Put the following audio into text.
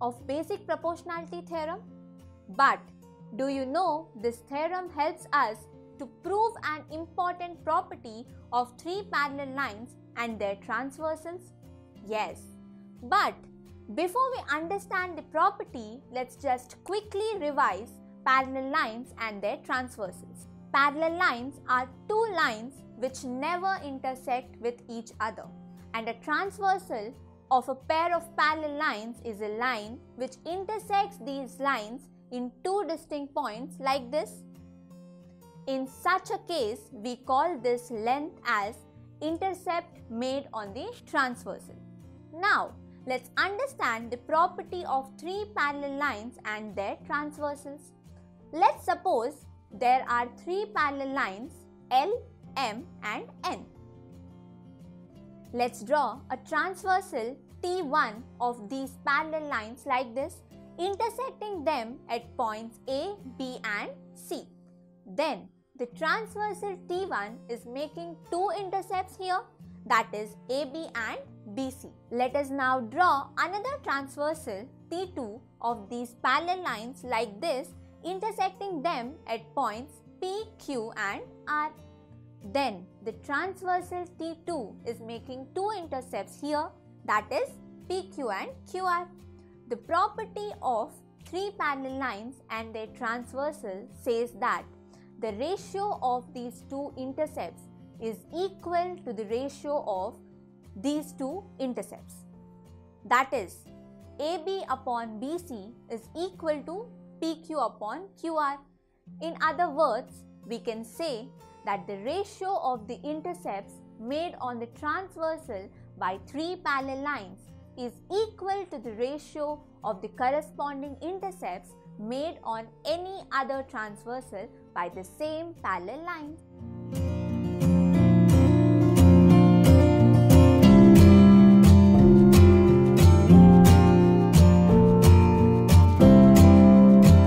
of basic proportionality theorem? But do you know this theorem helps us to prove an important property of three parallel lines and their transversals? Yes. But before we understand the property, let's just quickly revise parallel lines and their transversals. Parallel lines are two lines which never intersect with each other and a transversal of a pair of parallel lines is a line which intersects these lines in two distinct points like this. In such a case, we call this length as intercept made on the transversal. Now, let's understand the property of three parallel lines and their transversals. Let's suppose there are three parallel lines L, M and N. Let's draw a transversal T1 of these parallel lines like this, intersecting them at points A, B and C. Then the transversal T1 is making two intercepts here that is AB and BC. Let us now draw another transversal T2 of these parallel lines like this intersecting them at points P, Q and R. Then the transversal T2 is making two intercepts here that is PQ and QR. The property of three parallel lines and their transversal says that the ratio of these two intercepts is equal to the ratio of these two intercepts. That is, AB upon BC is equal to PQ upon QR. In other words, we can say that the ratio of the intercepts made on the transversal by three parallel lines is equal to the ratio of the corresponding intercepts made on any other transversal by the same parallel lines.